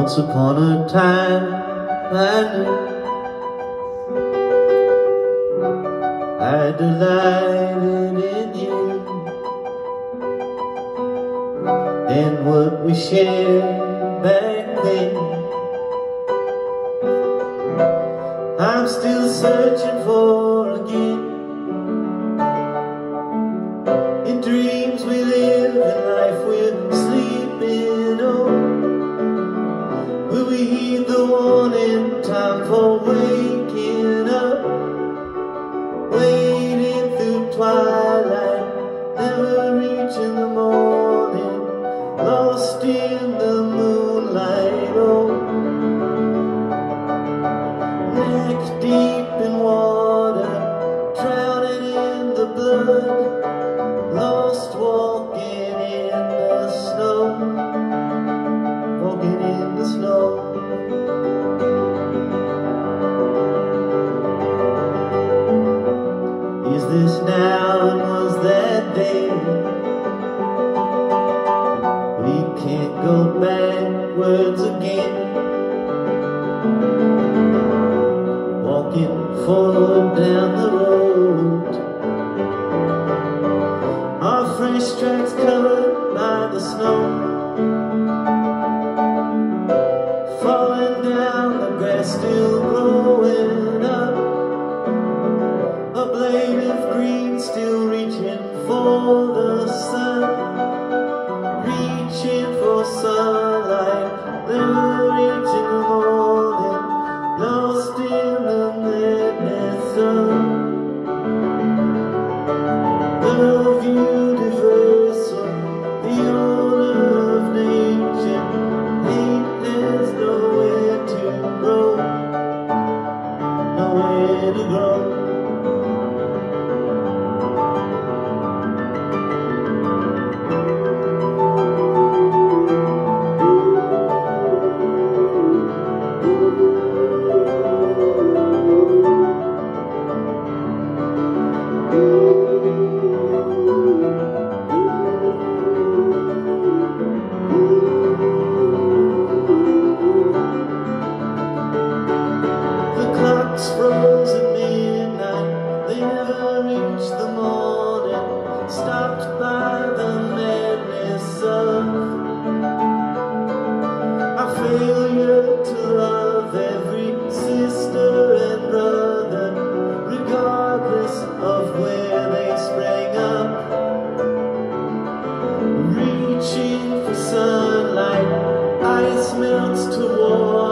Once upon a time I knew I delighted in you And what we shared back then. I'm still searching for again In dreams we live, Will we heed the warning, time for waking up. Waiting through twilight, go backwards again. Walking forward down the road. Our fresh tracks covered by the snow. Falling down, the grass still growing up. A blade of green still reaching for the rose at midnight, they never reached the morning, stopped by the madness of our failure to love every sister and brother, regardless of where they sprang up. Reaching for sunlight, ice melts to water.